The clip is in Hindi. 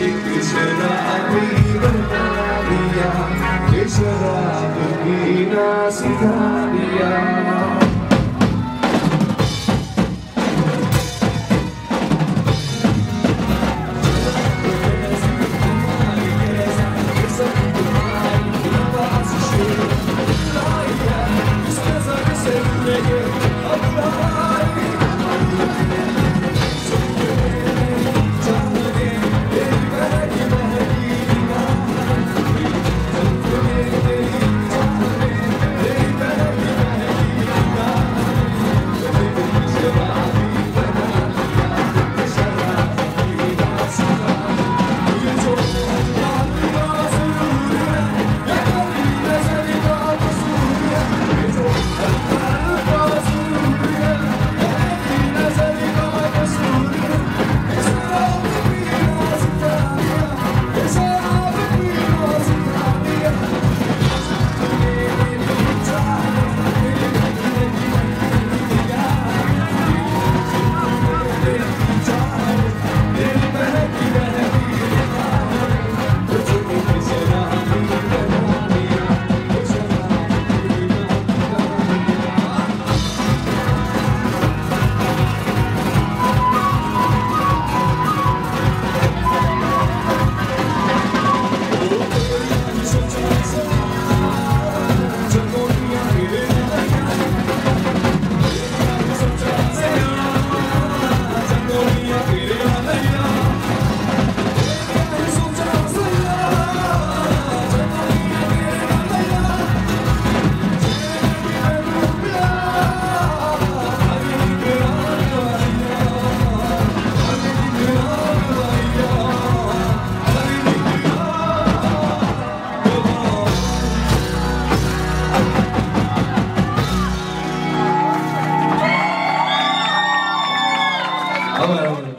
कृष्णा बना दिया कृष्णा बिना सिखा दिया அவன்